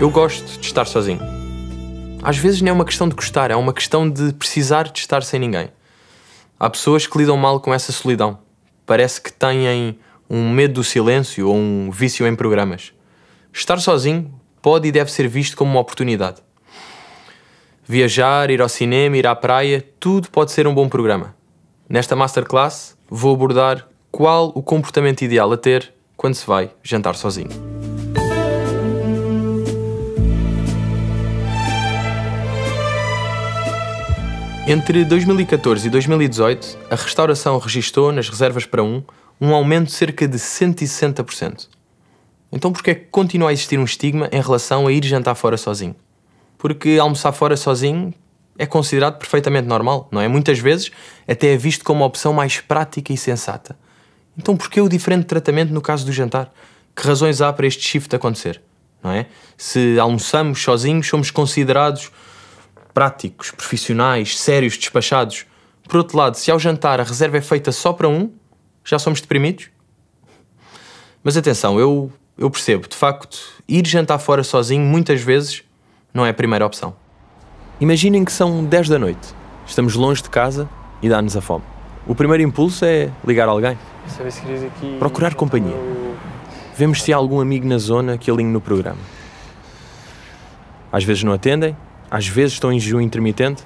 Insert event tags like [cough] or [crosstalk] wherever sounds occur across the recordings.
Eu gosto de estar sozinho. Às vezes não é uma questão de gostar, é uma questão de precisar de estar sem ninguém. Há pessoas que lidam mal com essa solidão. Parece que têm um medo do silêncio ou um vício em programas. Estar sozinho pode e deve ser visto como uma oportunidade. Viajar, ir ao cinema, ir à praia, tudo pode ser um bom programa. Nesta masterclass vou abordar qual o comportamento ideal a ter quando se vai jantar sozinho. Entre 2014 e 2018, a restauração registrou nas reservas para um um aumento de cerca de 160%. Então porquê é que continua a existir um estigma em relação a ir jantar fora sozinho? Porque almoçar fora sozinho é considerado perfeitamente normal, não é? Muitas vezes até é visto como a opção mais prática e sensata. Então porquê o diferente tratamento no caso do jantar? Que razões há para este shift acontecer? Não é? Se almoçamos sozinhos, somos considerados práticos, profissionais, sérios, despachados. Por outro lado, se ao jantar a reserva é feita só para um, já somos deprimidos? Mas atenção, eu, eu percebo, de facto, ir jantar fora sozinho muitas vezes não é a primeira opção. Imaginem que são 10 da noite, estamos longe de casa e dá-nos a fome. O primeiro impulso é ligar alguém, procurar companhia. Vemos se há algum amigo na zona que alinhe no programa. Às vezes não atendem, às vezes estão em jejum intermitente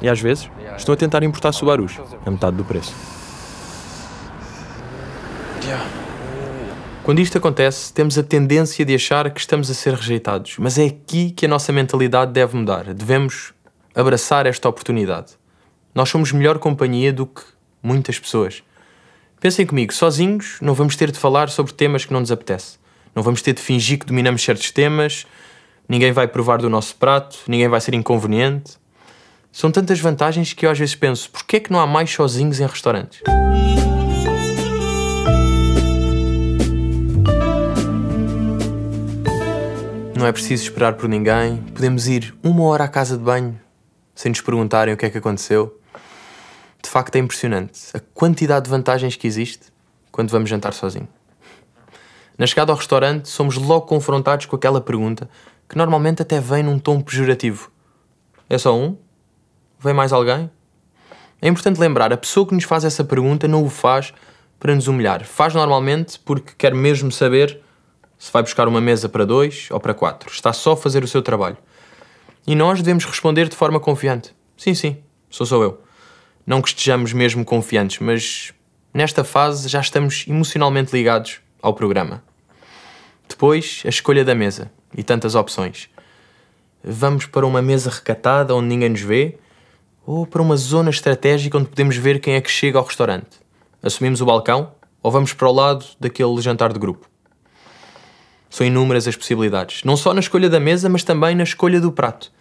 e às vezes estão a tentar importar Subarus a metade do preço. Quando isto acontece, temos a tendência de achar que estamos a ser rejeitados, mas é aqui que a nossa mentalidade deve mudar. Devemos abraçar esta oportunidade. Nós somos melhor companhia do que muitas pessoas. Pensem comigo, sozinhos não vamos ter de falar sobre temas que não nos apetece. Não vamos ter de fingir que dominamos certos temas, ninguém vai provar do nosso prato, ninguém vai ser inconveniente. São tantas vantagens que eu às vezes penso, porquê é que não há mais sozinhos em restaurantes? Não é preciso esperar por ninguém, podemos ir uma hora à casa de banho sem nos perguntarem o que é que aconteceu. De facto é impressionante a quantidade de vantagens que existe quando vamos jantar sozinho. Na chegada ao restaurante, somos logo confrontados com aquela pergunta que normalmente até vem num tom pejorativo: É só um? Vem mais alguém? É importante lembrar, a pessoa que nos faz essa pergunta não o faz para nos humilhar. Faz normalmente porque quer mesmo saber se vai buscar uma mesa para dois ou para quatro. Está só a fazer o seu trabalho. E nós devemos responder de forma confiante. Sim, sim, sou só eu. Não que estejamos mesmo confiantes, mas nesta fase já estamos emocionalmente ligados ao programa. Depois, a escolha da mesa e tantas opções. Vamos para uma mesa recatada onde ninguém nos vê ou para uma zona estratégica onde podemos ver quem é que chega ao restaurante. Assumimos o balcão ou vamos para o lado daquele jantar de grupo. São inúmeras as possibilidades, não só na escolha da mesa, mas também na escolha do prato.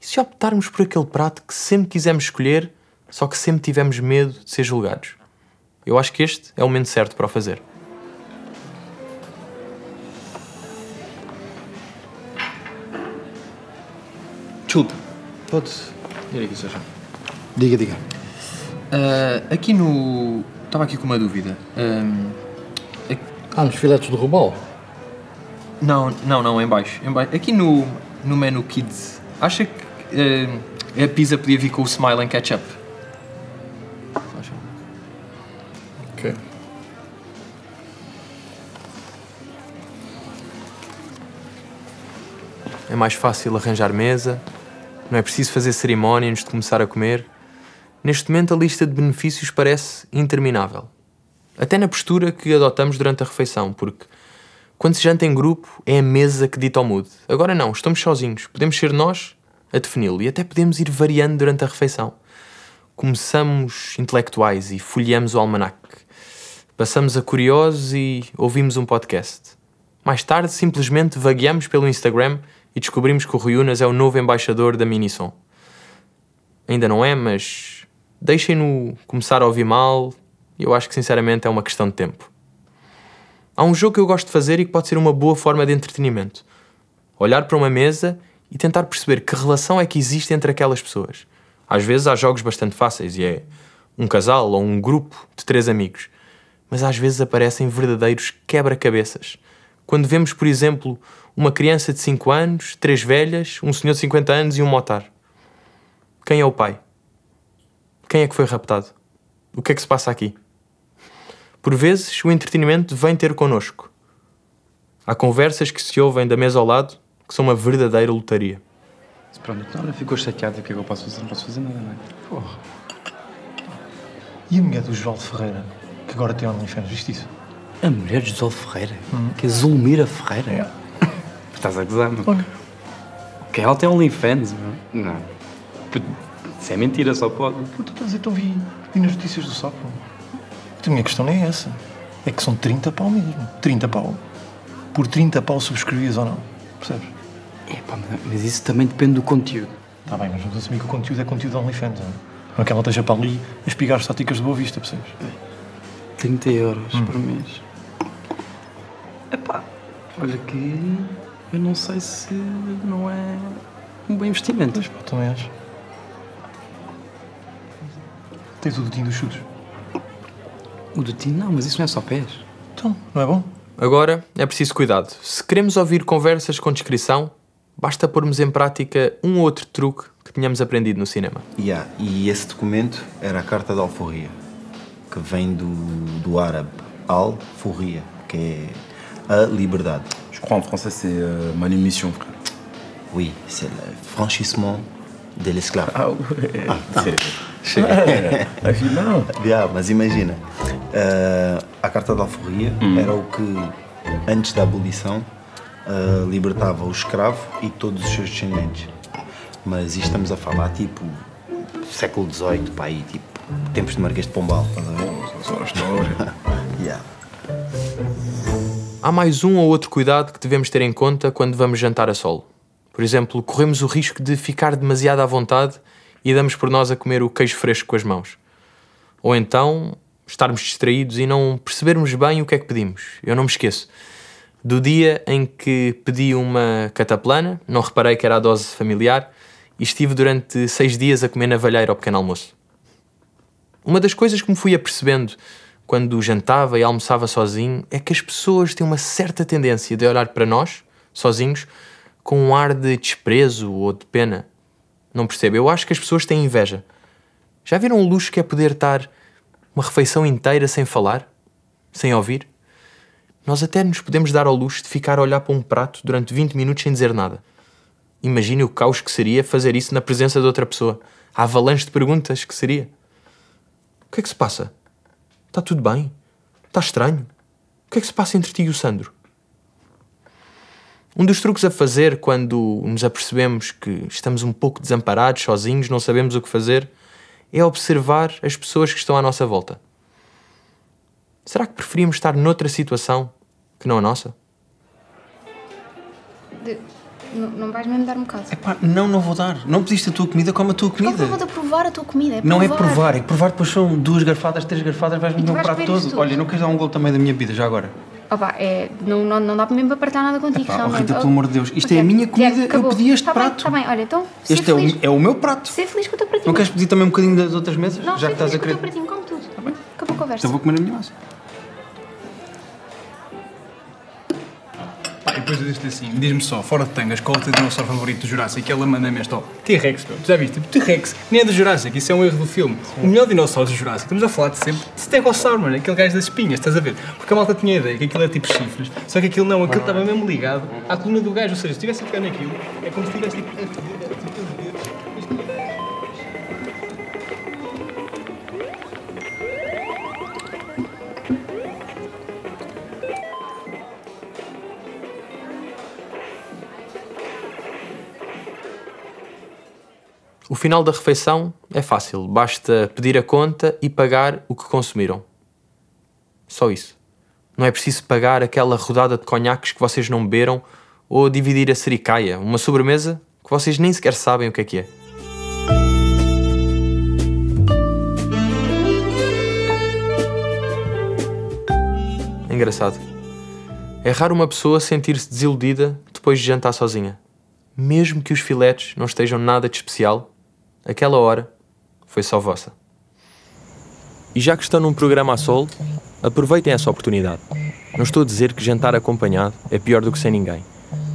E se optarmos por aquele prato que sempre quisemos escolher, só que sempre tivemos medo de ser julgados? Eu acho que este é o momento certo para o fazer. Desculpa, Pode ir aqui, Sérgio. diga, diga. Ah, aqui no. Estava aqui com uma dúvida. Ahm, Ah, nos filetes do robalo? não, não, não, em baixo. Em baixo. Aqui no, no menu Kids, acha que ah, a pizza podia vir com o smile em ketchup? Acha? Ok. É mais fácil arranjar mesa, não é preciso fazer cerimónia antes de começar a comer. Neste momento, a lista de benefícios parece interminável. Até na postura que adotamos durante a refeição, porque quando se janta em grupo, é a mesa que dita o mood. Agora não, estamos sozinhos, podemos ser nós a defini-lo e até podemos ir variando durante a refeição. Começamos intelectuais e folheamos o almanac. Passamos a curiosos e ouvimos um podcast. Mais tarde, simplesmente vagueamos pelo Instagram e descobrimos que o Rui Unas é o novo embaixador da Minisom. Ainda não é, mas deixem-no começar a ouvir mal. Eu acho que sinceramente é uma questão de tempo. Há um jogo que eu gosto de fazer e que pode ser uma boa forma de entretenimento. Olhar para uma mesa e tentar perceber que relação é que existe entre aquelas pessoas. Às vezes há jogos bastante fáceis e é um casal ou um grupo de três amigos. Mas às vezes aparecem verdadeiros quebra-cabeças. Quando vemos, por exemplo, uma criança de 5 anos, três velhas, um senhor de 50 anos e um motar? Quem é o pai? Quem é que foi raptado? O que é que se passa aqui? Por vezes, o entretenimento vem ter connosco. Há conversas que se ouvem da mesa ao lado que são uma verdadeira lotaria. Se pronto, então ela ficou chateada, o que é que eu posso fazer? Não posso fazer nada, não é? Porra. E a mulher do João Ferreira, que agora tem OnlyFans, viste isso? A mulher de José Ferreira? Que é Zulmira Ferreira? [laughs] Estás a gozar, não? Olha. Que ela tem OnlyFans, meu? Não. Isso é mentira, só pode. Puta, estás a dizer, então vi, vi nas notícias do sapo. A minha questão não é essa. É que são 30 pau mesmo. 30 pau. Por 30 pau subscrevias ou não. Percebes? Epá, mas isso também depende do conteúdo. Está bem, mas vamos assumir que o conteúdo é conteúdo de OnlyFans, não é? Não é que ela esteja para ali a espigar estáticas de boa vista, percebes? 30 euros por mês. Epá, olha que eu não sei se não é um bom investimento. Pois, pá, também acho. Tens o dedinho dos chutes. O do Tino, não, mas isso não é só pés. Então, não é bom? Agora é preciso cuidado. Se queremos ouvir conversas com descrição, basta pormos em prática um ou outro truque que tínhamos aprendido no cinema. Yeah, e esse documento era a carta de alforria, que vem do, do árabe al-forria, que é a liberdade. Je crois en français c'est euh, manumission, frère. Oui, c'est le franchissement de l'esclave. Ah ouais. Yeah, mas imagina, eh, a carta de alforria era o que, antes da abolição, eh, libertava o escravo e todos os seus descendentes. Mas isto estamos a falar, tipo, século XVIII, aí, tipo, tempos de Marquês de Pombal, estás a ver? Só a história. Há mais um ou outro cuidado que devemos ter em conta quando vamos jantar a solo. Por exemplo, corremos o risco de ficar demasiado à vontade e damos por nós a comer o queijo fresco com as mãos. Ou então estarmos distraídos e não percebermos bem o que é que pedimos. Eu não me esqueço do dia em que pedi uma cataplana, não reparei que era a dose familiar e estive durante seis dias a comer na valheira ao pequeno almoço. Uma das coisas que me fui apercebendo quando jantava e almoçava sozinho é que as pessoas têm uma certa tendência de olhar para nós, sozinhos, com um ar de desprezo ou de pena. Não percebo. Eu acho que as pessoas têm inveja. Já viram o luxo que é poder estar uma refeição inteira sem falar? Sem ouvir? Nós até nos podemos dar ao luxo de ficar a olhar para um prato durante 20 minutos sem dizer nada. Imagine o caos que seria fazer isso na presença de outra pessoa. A avalanche de perguntas que seria. O que é que se passa? Está tudo bem? Está estranho? O que é que se passa entre ti e o Sandro? Um dos truques a fazer quando nos apercebemos que estamos um pouco desamparados, sozinhos, não sabemos o que fazer, é observar as pessoas que estão à nossa volta. Será que preferimos estar noutra situação que não a nossa? Não, não vais mesmo dar um bocado. Epá, não, não vou dar. Não pediste a tua comida, come a tua comida. problema de provar a tua comida? É Não é provar. é que provar depois são duas garfadas, três garfadas, vais E me tu dar um prato todo. tudo. Olha, não queres dar um gol também da minha vida já agora? Opa, é, não, não, não dá mesmo para partilhar nada contigo, Epá, realmente. Rita, pelo amor de Deus, isto é a minha comida, eu pedi este tá prato. Está bem, olha, então, Este é o, é o meu prato. Ser feliz com o teu pratinho. Não queres pedir também um bocadinho das outras mesas? Não, já que estás a feliz com o querer. teu pratinho, come tudo. Acabou a conversa. Então vou comer a minha massa. Depois eu disse assim, diz-me só, fora de tangas, qual é o teu dinossauro favorito do Jurassic? E ela manda-me este, ó, T-Rex, meu. Tu já viste? T-Rex, nem é do Jurassic, isso é um erro do filme. O melhor dinossauro do Jurassic, estamos a falar de sempre, Stegosaur, mano, aquele gajo das espinhas, estás a ver? Porque a malta tinha a ideia que aquilo é tipo chifres, só que aquilo não, aquilo estava mesmo ligado à coluna do gajo, ou seja, se estivesse a pegar naquilo, é como se estivesse tipo... a tipo, dedos. Final da refeição é fácil, basta pedir a conta e pagar o que consumiram. Só isso. Não é preciso pagar aquela rodada de conhaques que vocês não beberam ou dividir a sericaia, uma sobremesa que vocês nem sequer sabem o que é que é. É engraçado. É raro uma pessoa sentir-se desiludida depois de jantar sozinha. Mesmo que os filetes não estejam nada de especial, aquela hora foi só vossa. E já que estão num programa a solo, aproveitem essa oportunidade. Não estou a dizer que jantar acompanhado é pior do que sem ninguém,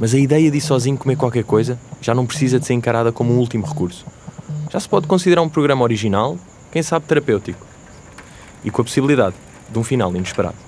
mas a ideia de ir sozinho comer qualquer coisa já não precisa de ser encarada como um último recurso. Já se pode considerar um programa original, quem sabe terapêutico. E com a possibilidade de um final inesperado.